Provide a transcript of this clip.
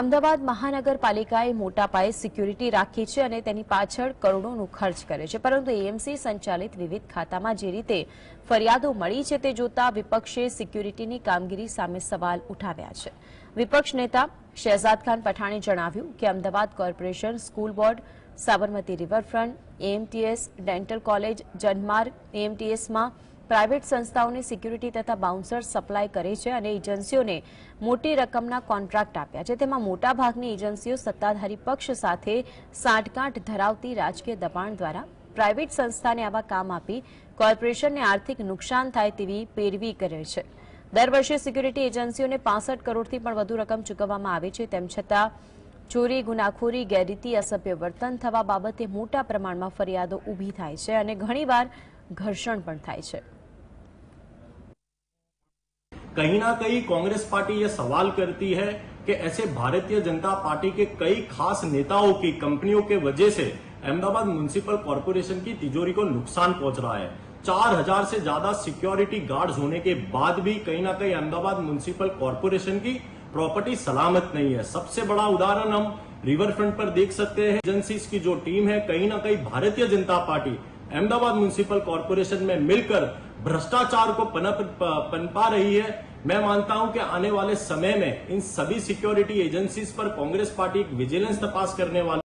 અમદાવાદ મહાનગરપાલિકાએ મોટા પાયે સિક્યુરિટી રાખી છે અને તેની પાછળ કરોડોનો ખર્ચ કર્યો છે. પરંતુ એએમસી સંચાલિત વિવિધ ખાતામાં જે રીતે ફરિયાદો મળી છે તે જોતા વિપક્ષે સિક્યુરિટીની કામગીરી સામે સવાલ ઉઠાવ્યા છે. વિપક્ષ નેતા શહેજાદ ખાન પઠાણે જણાવ્યું કે Ahmedabad corporation, school board, Sabarmati riverfront AMTS dental college, Janmarg એએમટીએસમાં private સંસ્થાઓને સિક્યુરિટી તથા બાઉન્સર્સ સપ્લાય કરે છે અને એજન્સીઓને મોટી રકમના કોન્ટ્રાક્ટ આપ્યા છે. તેમાં મોટાભાગની એજન્સીઓ સત્તાધારી પક્ષ સાથે સાંઠગાંઠ ધરાવતી રાજકીય દબાણ દ્વારા પ્રાઇવેટ સંસ્થાને આવા કામ આપી કોર્પોરેશનને આર્થિક નુકસાન થાય તેવી પેરવી કરે છે. દર વર્ષે સિક્યુરિટી એજન્સીઓને પાસઠ કરોડથી પણ વધુ રકમ ચૂકવવામાં આવે છે. તેમ છતાં ચોરી, ગુનાખોરી, ગેરરીતિ, અસભ્ય વર્તન થવા બાબતે મોટા પ્રમાણમાં ફરિયાદો ઊભી થાય છે અને ઘણીવાર ઘર્ષણ પણ થાય છે. कहीं ना कहीं कांग्रेस पार्टी ये सवाल करती है कि ऐसे भारतीय जनता पार्टी के कई खास नेताओं की, कंपनियों के वजह से अहमदाबाद म्यूनिसिपल कॉरपोरेशन की तिजोरी को नुकसान पहुँच रहा है। चार हज़ार से ज़्यादा सिक्योरिटी गार्ड्स होने के बाद भी कहीं ना कहीं अहमदाबाद म्यूनिसिपल कॉरपोरेशन की प्रॉपर्टी सलामत नहीं है। सबसे बड़ा उदाहरण हम रिवर फ्रंट पर देख सकते हैं। एजेंसी की जो टीम है, कहीं ना कहीं Bharatiya Janata party Ahmedabad municipal corporation में मिलकर भ्रष्टाचार को पनप पनपा रही है। मैं मानता हूँ कि आने वाले समय में इन सभी सिक्योरिटी एजेंसीज पर कांग्रेस पार्टी एक विजिलेंस तपास करने वाली